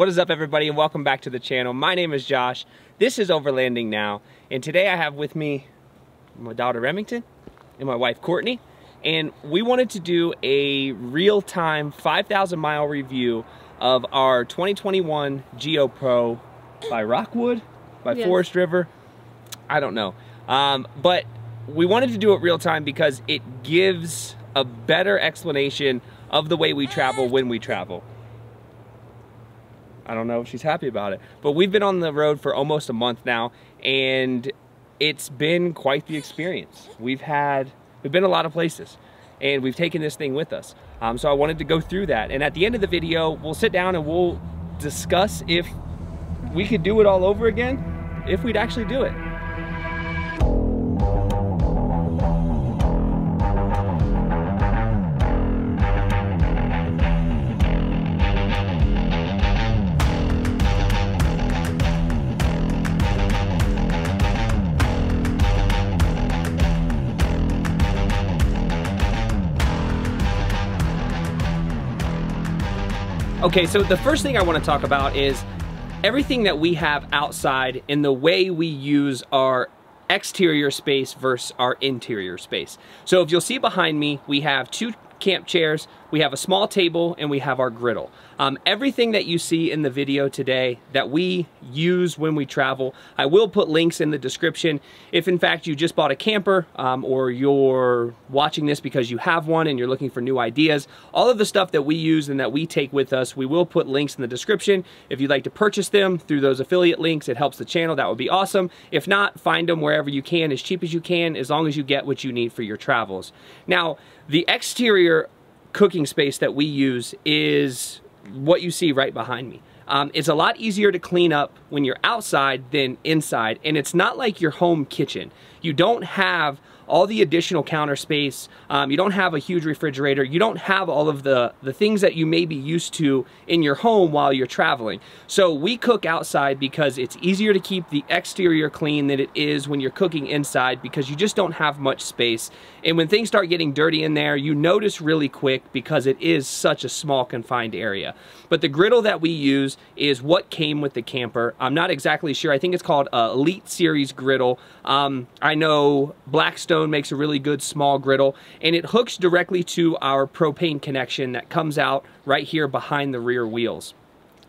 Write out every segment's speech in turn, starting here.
What is up everybody and welcome back to the channel. My name is Josh. This is Overlanding Now and today I have with me my daughter Remington and my wife Courtney and we wanted to do a real-time 5,000 mile review of our 2021 Geo Pro by Rockwood, by yes. Forest River, I don't know. Um, but we wanted to do it real time because it gives a better explanation of the way we travel when we travel. I don't know if she's happy about it. But we've been on the road for almost a month now and it's been quite the experience. We've had, we've been a lot of places and we've taken this thing with us. Um, so I wanted to go through that. And at the end of the video, we'll sit down and we'll discuss if we could do it all over again, if we'd actually do it. Okay, so the first thing I wanna talk about is everything that we have outside and the way we use our exterior space versus our interior space. So if you'll see behind me, we have two camp chairs, we have a small table, and we have our griddle. Um, everything that you see in the video today that we use when we travel, I will put links in the description. If in fact you just bought a camper um, or you're watching this because you have one and you're looking for new ideas, all of the stuff that we use and that we take with us, we will put links in the description. If you'd like to purchase them through those affiliate links, it helps the channel, that would be awesome. If not, find them wherever you can, as cheap as you can, as long as you get what you need for your travels. Now, the exterior cooking space that we use is what you see right behind me. Um, it's a lot easier to clean up when you're outside than inside, and it's not like your home kitchen. You don't have all the additional counter space. Um, you don't have a huge refrigerator. You don't have all of the, the things that you may be used to in your home while you're traveling. So we cook outside because it's easier to keep the exterior clean than it is when you're cooking inside because you just don't have much space. And when things start getting dirty in there, you notice really quick because it is such a small confined area. But the griddle that we use is what came with the camper. I'm not exactly sure. I think it's called Elite Series griddle. Um, I know Blackstone Stone makes a really good small griddle and it hooks directly to our propane connection that comes out right here behind the rear wheels.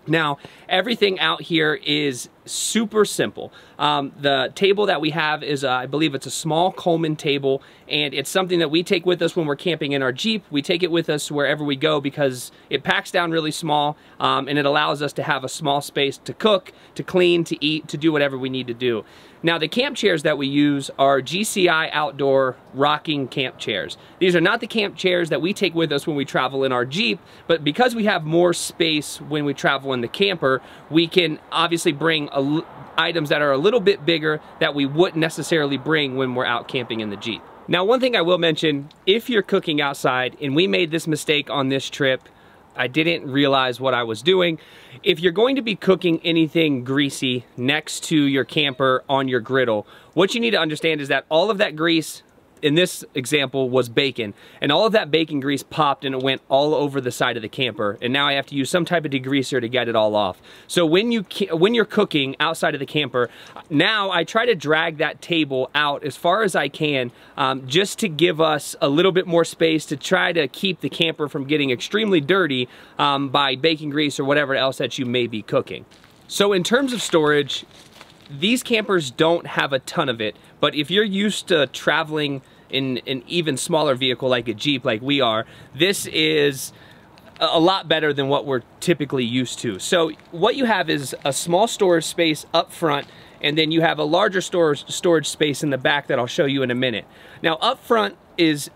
Now, everything out here is super simple. Um, the table that we have is, uh, I believe it's a small Coleman table, and it's something that we take with us when we're camping in our Jeep. We take it with us wherever we go because it packs down really small, um, and it allows us to have a small space to cook, to clean, to eat, to do whatever we need to do. Now, the camp chairs that we use are GCI Outdoor rocking camp chairs. These are not the camp chairs that we take with us when we travel in our Jeep, but because we have more space when we travel in the camper, we can obviously bring a, items that are a little bit bigger that we wouldn't necessarily bring when we're out camping in the Jeep. Now, one thing I will mention, if you're cooking outside, and we made this mistake on this trip, I didn't realize what I was doing. If you're going to be cooking anything greasy next to your camper on your griddle, what you need to understand is that all of that grease in this example was bacon and all of that bacon grease popped and it went all over the side of the camper and now I have to use some type of degreaser to get it all off. So when you when you're cooking outside of the camper, now I try to drag that table out as far as I can um, just to give us a little bit more space to try to keep the camper from getting extremely dirty um, by bacon grease or whatever else that you may be cooking. So in terms of storage, these campers don't have a ton of it, but if you're used to traveling in an even smaller vehicle like a Jeep like we are, this is a lot better than what we're typically used to. So what you have is a small storage space up front and then you have a larger storage, storage space in the back that I'll show you in a minute. Now up front is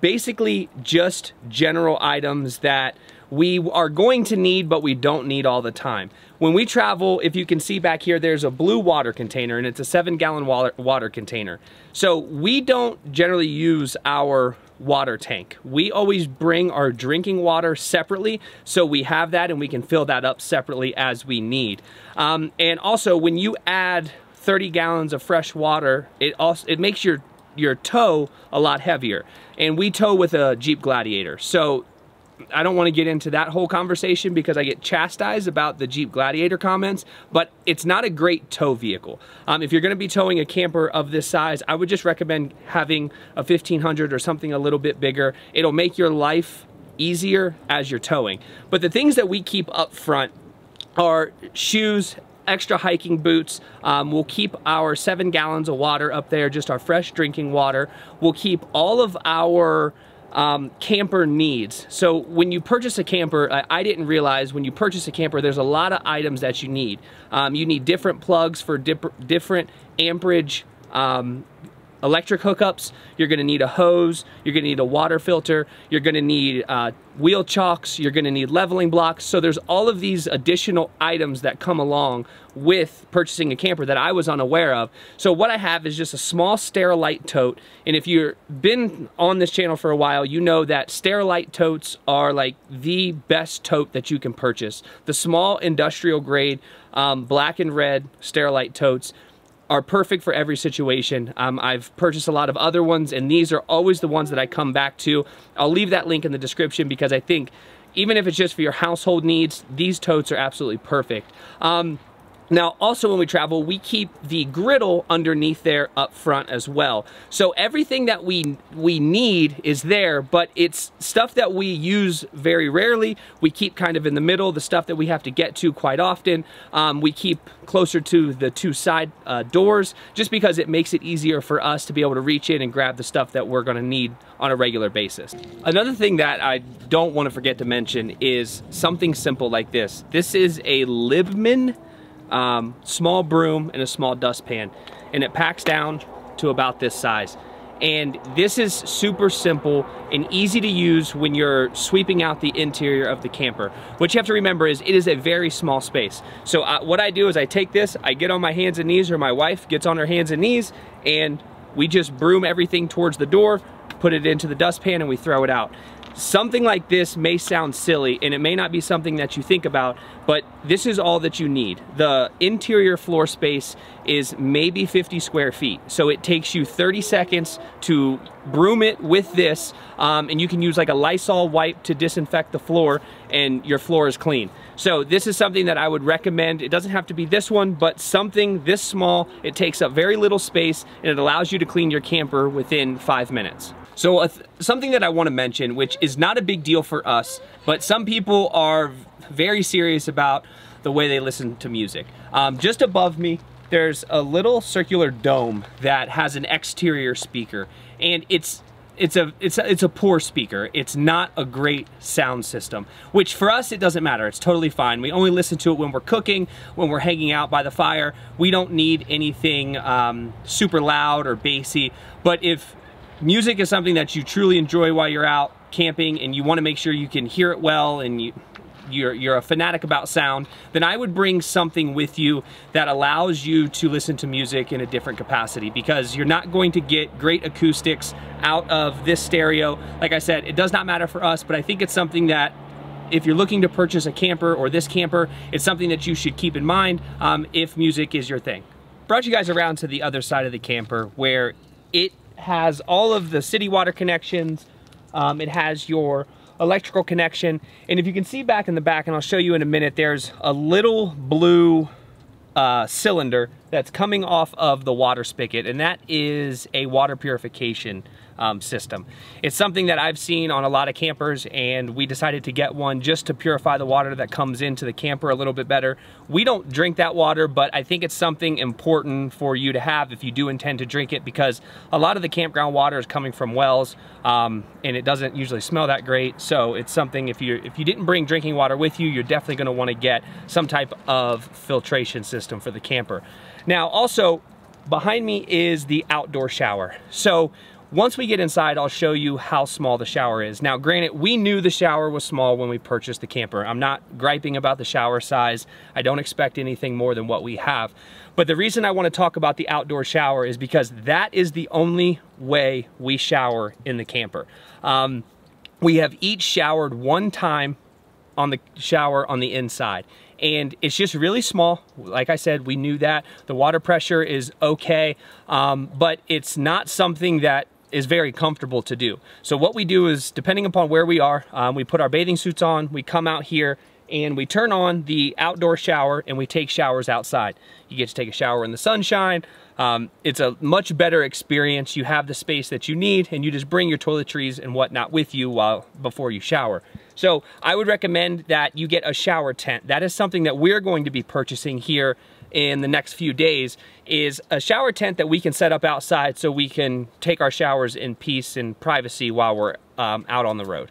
basically just general items that we are going to need, but we don't need all the time. When we travel, if you can see back here, there's a blue water container and it's a seven gallon water, water container. So we don't generally use our water tank. We always bring our drinking water separately, so we have that and we can fill that up separately as we need. Um, and also, when you add 30 gallons of fresh water, it also it makes your your tow a lot heavier. And we tow with a Jeep Gladiator. So I don't want to get into that whole conversation because I get chastised about the Jeep Gladiator comments, but it's not a great tow vehicle. Um, if you're going to be towing a camper of this size, I would just recommend having a 1500 or something a little bit bigger. It'll make your life easier as you're towing. But the things that we keep up front are shoes, extra hiking boots. Um, we'll keep our seven gallons of water up there, just our fresh drinking water. We'll keep all of our um, camper needs. So when you purchase a camper, I, I, didn't realize when you purchase a camper, there's a lot of items that you need. Um, you need different plugs for dip different amperage um, electric hookups, you're gonna need a hose, you're gonna need a water filter, you're gonna need uh, wheel chocks, you're gonna need leveling blocks. So there's all of these additional items that come along with purchasing a camper that I was unaware of. So what I have is just a small Sterilite tote. And if you've been on this channel for a while, you know that Sterilite totes are like the best tote that you can purchase. The small industrial grade um, black and red Sterilite totes are perfect for every situation. Um, I've purchased a lot of other ones and these are always the ones that I come back to. I'll leave that link in the description because I think even if it's just for your household needs, these totes are absolutely perfect. Um, now, also when we travel, we keep the griddle underneath there up front as well. So everything that we we need is there, but it's stuff that we use very rarely. We keep kind of in the middle. The stuff that we have to get to quite often, um, we keep closer to the two side uh, doors, just because it makes it easier for us to be able to reach in and grab the stuff that we're gonna need on a regular basis. Another thing that I don't wanna forget to mention is something simple like this. This is a Libman um, small broom and a small dustpan and it packs down to about this size. And this is super simple and easy to use when you're sweeping out the interior of the camper. What you have to remember is it is a very small space. So uh, what I do is I take this, I get on my hands and knees or my wife gets on her hands and knees and we just broom everything towards the door, put it into the dustpan and we throw it out. Something like this may sound silly and it may not be something that you think about, but this is all that you need. The interior floor space is maybe 50 square feet. So it takes you 30 seconds to broom it with this um, and you can use like a Lysol wipe to disinfect the floor and your floor is clean. So this is something that I would recommend. It doesn't have to be this one, but something this small. It takes up very little space and it allows you to clean your camper within five minutes. So th something that I want to mention, which is not a big deal for us, but some people are very serious about the way they listen to music. Um, just above me, there's a little circular dome that has an exterior speaker, and it's it's a it's a, it's a poor speaker. It's not a great sound system, which for us it doesn't matter. It's totally fine. We only listen to it when we're cooking, when we're hanging out by the fire. We don't need anything um, super loud or bassy. But if music is something that you truly enjoy while you're out camping and you want to make sure you can hear it well and you you're, you're a fanatic about sound, then I would bring something with you that allows you to listen to music in a different capacity because you're not going to get great acoustics out of this stereo. Like I said, it does not matter for us, but I think it's something that if you're looking to purchase a camper or this camper, it's something that you should keep in mind um, if music is your thing. Brought you guys around to the other side of the camper where it has all of the city water connections. Um, it has your electrical connection. And if you can see back in the back, and I'll show you in a minute, there's a little blue uh, cylinder that's coming off of the water spigot, and that is a water purification um, system. It's something that I've seen on a lot of campers and we decided to get one just to purify the water that comes into the camper a little bit better. We don't drink that water, but I think it's something important for you to have if you do intend to drink it because a lot of the campground water is coming from wells um, and it doesn't usually smell that great. So it's something if you if you didn't bring drinking water with you, you're definitely gonna wanna get some type of filtration system for the camper. Now also, behind me is the outdoor shower. So once we get inside, I'll show you how small the shower is. Now, granted, we knew the shower was small when we purchased the camper. I'm not griping about the shower size. I don't expect anything more than what we have. But the reason I wanna talk about the outdoor shower is because that is the only way we shower in the camper. Um, we have each showered one time on the shower on the inside and it's just really small. Like I said, we knew that. The water pressure is okay, um, but it's not something that is very comfortable to do. So what we do is, depending upon where we are, um, we put our bathing suits on, we come out here, and we turn on the outdoor shower and we take showers outside. You get to take a shower in the sunshine. Um, it's a much better experience. You have the space that you need and you just bring your toiletries and whatnot with you while before you shower. So I would recommend that you get a shower tent. That is something that we're going to be purchasing here in the next few days is a shower tent that we can set up outside so we can take our showers in peace and privacy while we're um, out on the road.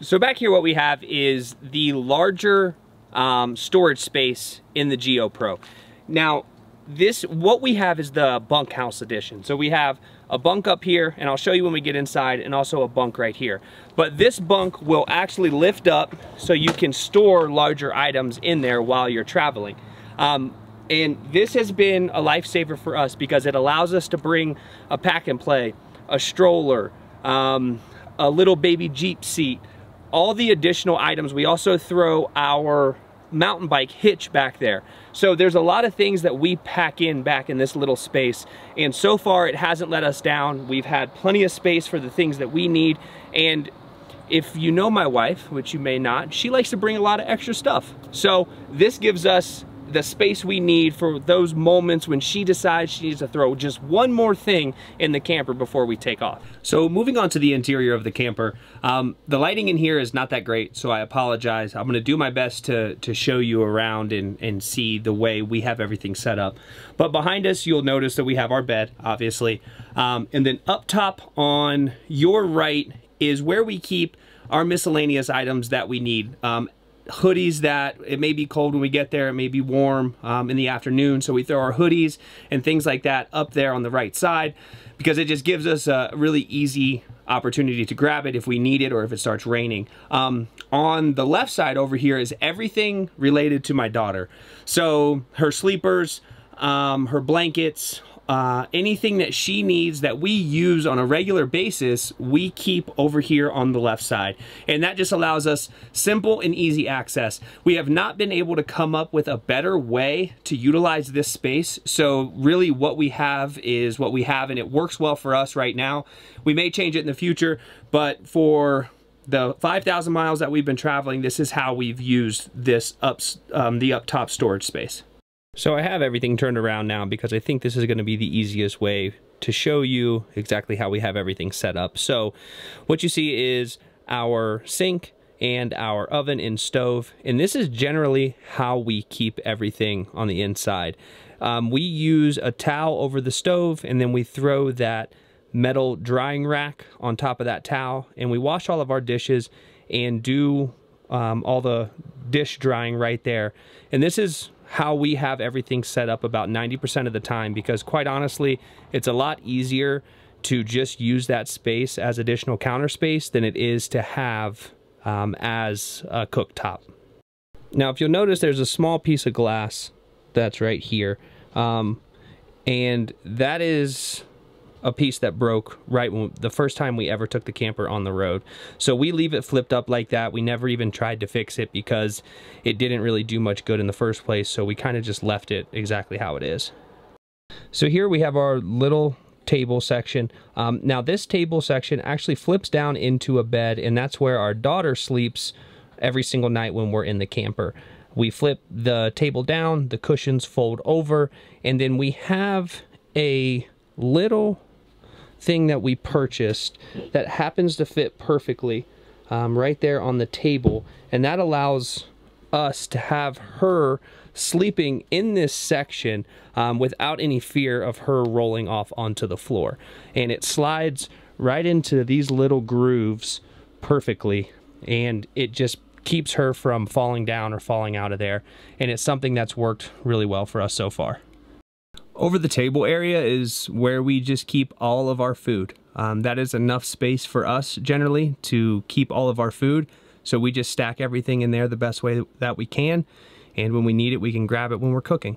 So back here what we have is the larger um, storage space in the Geo Pro. Now this, what we have is the bunkhouse edition. So we have a bunk up here and I'll show you when we get inside and also a bunk right here. But this bunk will actually lift up so you can store larger items in there while you're traveling. Um, and this has been a lifesaver for us because it allows us to bring a pack and play, a stroller, um, a little baby Jeep seat, all the additional items. We also throw our mountain bike hitch back there. So there's a lot of things that we pack in back in this little space. And so far it hasn't let us down. We've had plenty of space for the things that we need. And if you know my wife, which you may not, she likes to bring a lot of extra stuff. So this gives us the space we need for those moments when she decides she needs to throw just one more thing in the camper before we take off. So moving on to the interior of the camper, um, the lighting in here is not that great, so I apologize. I'm gonna do my best to, to show you around and, and see the way we have everything set up. But behind us, you'll notice that we have our bed, obviously. Um, and then up top on your right is where we keep our miscellaneous items that we need. Um, hoodies that it may be cold when we get there, it may be warm um, in the afternoon, so we throw our hoodies and things like that up there on the right side because it just gives us a really easy opportunity to grab it if we need it or if it starts raining. Um, on the left side over here is everything related to my daughter. So her sleepers, um, her blankets, uh, anything that she needs that we use on a regular basis, we keep over here on the left side. And that just allows us simple and easy access. We have not been able to come up with a better way to utilize this space. So really what we have is what we have and it works well for us right now. We may change it in the future, but for the 5,000 miles that we've been traveling, this is how we've used this up, um, the up top storage space. So I have everything turned around now because I think this is going to be the easiest way to show you exactly how we have everything set up. So what you see is our sink and our oven and stove. And this is generally how we keep everything on the inside. Um, we use a towel over the stove and then we throw that metal drying rack on top of that towel and we wash all of our dishes and do um, all the dish drying right there. And this is how we have everything set up about 90% of the time because quite honestly, it's a lot easier to just use that space as additional counter space than it is to have um, as a cooktop. Now, if you'll notice, there's a small piece of glass that's right here. Um, and that is a piece that broke right when the first time we ever took the camper on the road. So we leave it flipped up like that. We never even tried to fix it because it didn't really do much good in the first place. So we kind of just left it exactly how it is. So here we have our little table section. Um, now this table section actually flips down into a bed and that's where our daughter sleeps every single night when we're in the camper. We flip the table down, the cushions fold over, and then we have a little thing that we purchased that happens to fit perfectly um, right there on the table. And that allows us to have her sleeping in this section um, without any fear of her rolling off onto the floor. And it slides right into these little grooves perfectly. And it just keeps her from falling down or falling out of there. And it's something that's worked really well for us so far. Over the table area is where we just keep all of our food. Um, that is enough space for us generally to keep all of our food. So we just stack everything in there the best way that we can. And when we need it, we can grab it when we're cooking.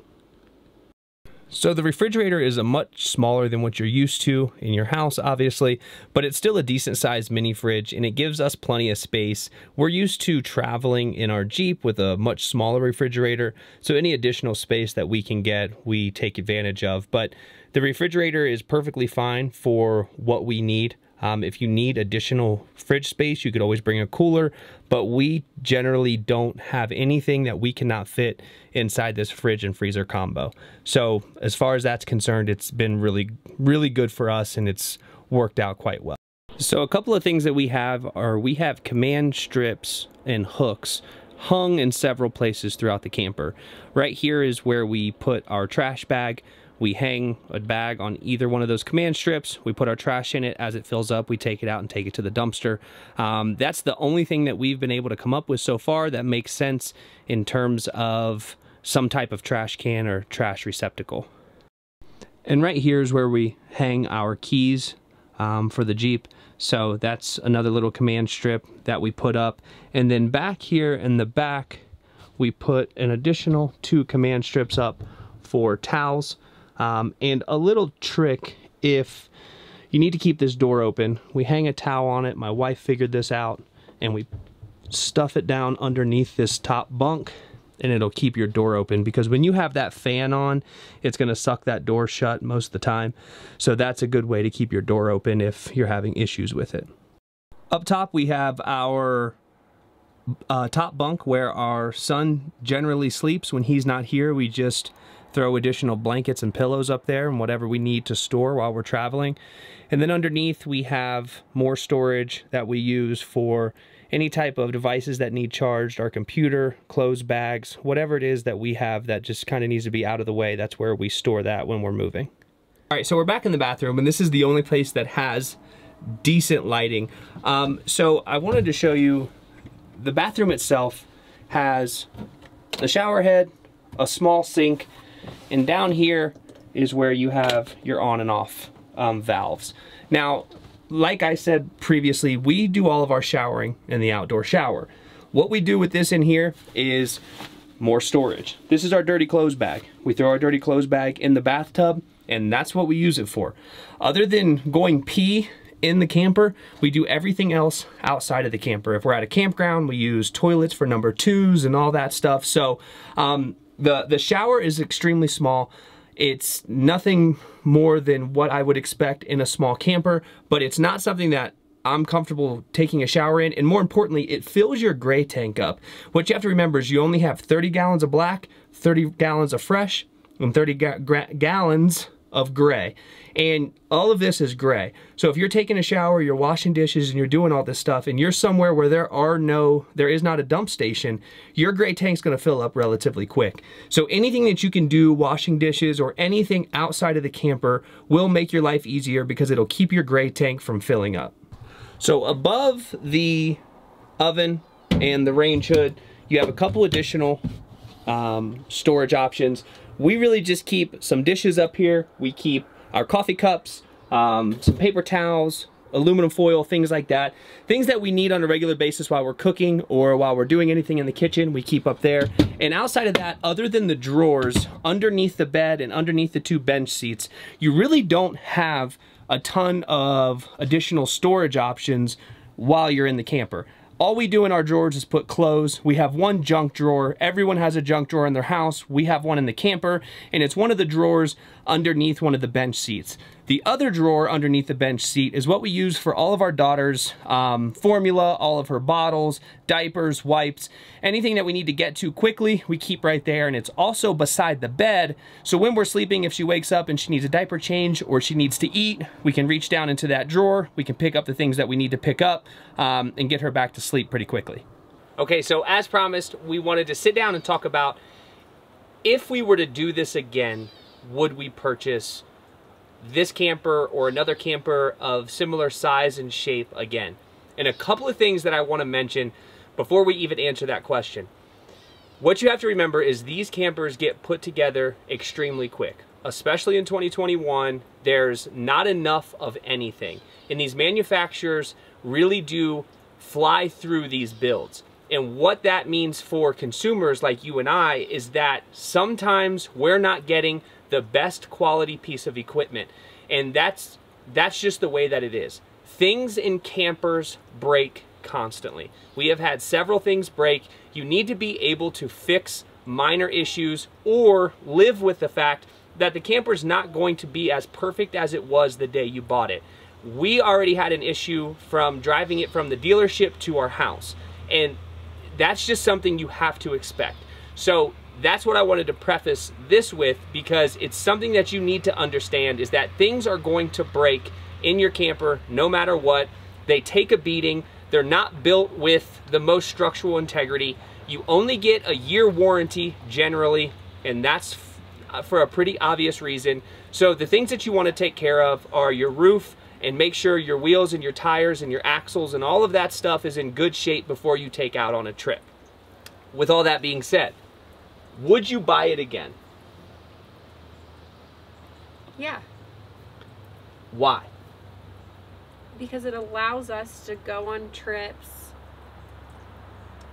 So the refrigerator is a much smaller than what you're used to in your house, obviously, but it's still a decent sized mini fridge and it gives us plenty of space. We're used to traveling in our Jeep with a much smaller refrigerator, so any additional space that we can get, we take advantage of. But The refrigerator is perfectly fine for what we need. Um, if you need additional fridge space, you could always bring a cooler, but we generally don't have anything that we cannot fit inside this fridge and freezer combo. So as far as that's concerned, it's been really, really good for us and it's worked out quite well. So a couple of things that we have are we have command strips and hooks hung in several places throughout the camper. Right here is where we put our trash bag. We hang a bag on either one of those command strips. We put our trash in it. As it fills up, we take it out and take it to the dumpster. Um, that's the only thing that we've been able to come up with so far that makes sense in terms of some type of trash can or trash receptacle. And right here is where we hang our keys um, for the Jeep. So that's another little command strip that we put up. And then back here in the back, we put an additional two command strips up for towels. Um, and a little trick if you need to keep this door open, we hang a towel on it. My wife figured this out and we stuff it down underneath this top bunk and it'll keep your door open because when you have that fan on, it's gonna suck that door shut most of the time. So that's a good way to keep your door open if you're having issues with it. Up top, we have our uh, top bunk where our son generally sleeps when he's not here. We just throw additional blankets and pillows up there and whatever we need to store while we're traveling. And then underneath we have more storage that we use for any type of devices that need charged, our computer, clothes bags, whatever it is that we have that just kind of needs to be out of the way, that's where we store that when we're moving. All right, so we're back in the bathroom and this is the only place that has decent lighting. Um, so I wanted to show you the bathroom itself has the shower head, a small sink, and down here is where you have your on and off um, valves. Now, like I said previously, we do all of our showering in the outdoor shower. What we do with this in here is more storage. This is our dirty clothes bag. We throw our dirty clothes bag in the bathtub and that's what we use it for. Other than going pee in the camper, we do everything else outside of the camper. If we're at a campground, we use toilets for number twos and all that stuff. So um, the, the shower is extremely small. It's nothing more than what I would expect in a small camper, but it's not something that I'm comfortable taking a shower in. And more importantly, it fills your gray tank up. What you have to remember is you only have 30 gallons of black, 30 gallons of fresh, and 30 ga gallons of gray. And all of this is gray. So if you're taking a shower, you're washing dishes, and you're doing all this stuff, and you're somewhere where there are no, there is not a dump station, your gray tank's gonna fill up relatively quick. So anything that you can do, washing dishes, or anything outside of the camper will make your life easier because it'll keep your gray tank from filling up. So above the oven and the range hood, you have a couple additional um, storage options. We really just keep some dishes up here. We keep our coffee cups, um, some paper towels, aluminum foil, things like that. Things that we need on a regular basis while we're cooking or while we're doing anything in the kitchen, we keep up there. And outside of that, other than the drawers, underneath the bed and underneath the two bench seats, you really don't have a ton of additional storage options while you're in the camper. All we do in our drawers is put clothes. We have one junk drawer. Everyone has a junk drawer in their house. We have one in the camper, and it's one of the drawers underneath one of the bench seats. The other drawer underneath the bench seat is what we use for all of our daughter's um, formula, all of her bottles, diapers, wipes, anything that we need to get to quickly, we keep right there. And it's also beside the bed. So when we're sleeping, if she wakes up and she needs a diaper change or she needs to eat, we can reach down into that drawer. We can pick up the things that we need to pick up um, and get her back to sleep pretty quickly. Okay, so as promised, we wanted to sit down and talk about if we were to do this again, would we purchase this camper or another camper of similar size and shape again. And a couple of things that I want to mention before we even answer that question. What you have to remember is these campers get put together extremely quick. Especially in 2021, there's not enough of anything. And these manufacturers really do fly through these builds. And what that means for consumers like you and I is that sometimes we're not getting the best quality piece of equipment. And that's that's just the way that it is. Things in campers break constantly. We have had several things break. You need to be able to fix minor issues or live with the fact that the camper's not going to be as perfect as it was the day you bought it. We already had an issue from driving it from the dealership to our house. And that's just something you have to expect. So that's what I wanted to preface this with because it's something that you need to understand is that things are going to break in your camper no matter what. They take a beating. They're not built with the most structural integrity. You only get a year warranty generally, and that's uh, for a pretty obvious reason. So the things that you want to take care of are your roof and make sure your wheels and your tires and your axles and all of that stuff is in good shape before you take out on a trip. With all that being said, would you buy it again? Yeah. Why? Because it allows us to go on trips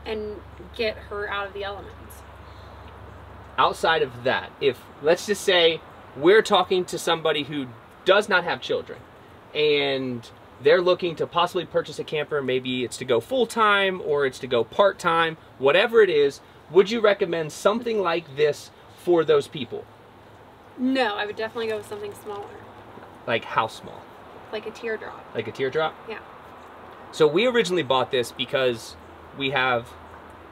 and get her out of the elements. Outside of that, if let's just say we're talking to somebody who does not have children and they're looking to possibly purchase a camper, maybe it's to go full time or it's to go part time, whatever it is, would you recommend something like this for those people? No, I would definitely go with something smaller. Like how small? Like a teardrop. Like a teardrop? Yeah. So we originally bought this because we have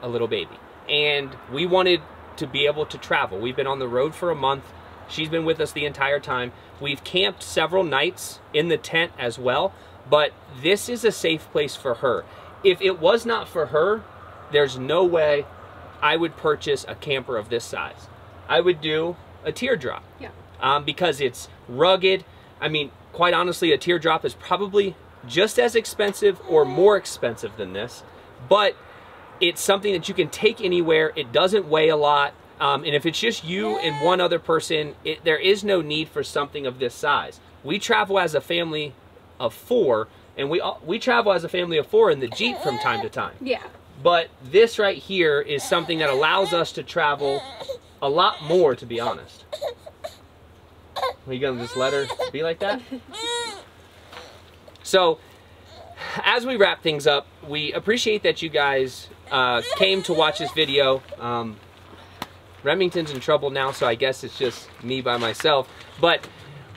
a little baby and we wanted to be able to travel. We've been on the road for a month. She's been with us the entire time. We've camped several nights in the tent as well, but this is a safe place for her. If it was not for her, there's no way I would purchase a camper of this size. I would do a teardrop. Yeah. Um, because it's rugged. I mean, quite honestly, a teardrop is probably just as expensive or more expensive than this, but it's something that you can take anywhere. It doesn't weigh a lot. Um, and if it's just you and one other person, it, there is no need for something of this size. We travel as a family of four, and we we travel as a family of four in the Jeep from time to time. Yeah. But this right here is something that allows us to travel a lot more, to be honest. Are you gonna just let her be like that? So, as we wrap things up, we appreciate that you guys uh, came to watch this video. Um, Remington's in trouble now, so I guess it's just me by myself. But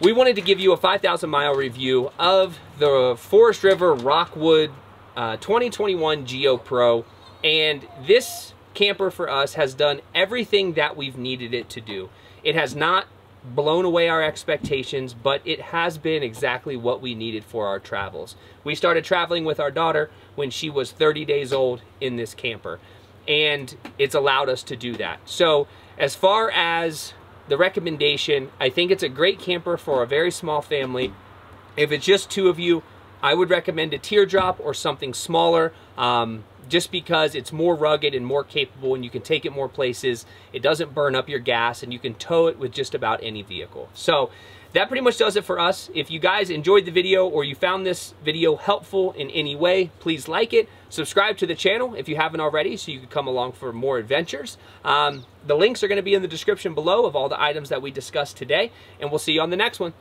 we wanted to give you a 5,000 mile review of the Forest River Rockwood uh, 2021 Geo Pro. And this camper for us has done everything that we've needed it to do. It has not blown away our expectations, but it has been exactly what we needed for our travels. We started traveling with our daughter when she was 30 days old in this camper and it's allowed us to do that. So as far as the recommendation, I think it's a great camper for a very small family. If it's just two of you, I would recommend a teardrop or something smaller um, just because it's more rugged and more capable and you can take it more places. It doesn't burn up your gas and you can tow it with just about any vehicle. So that pretty much does it for us. If you guys enjoyed the video or you found this video helpful in any way, please like it. Subscribe to the channel if you haven't already so you can come along for more adventures. Um, the links are going to be in the description below of all the items that we discussed today, and we'll see you on the next one.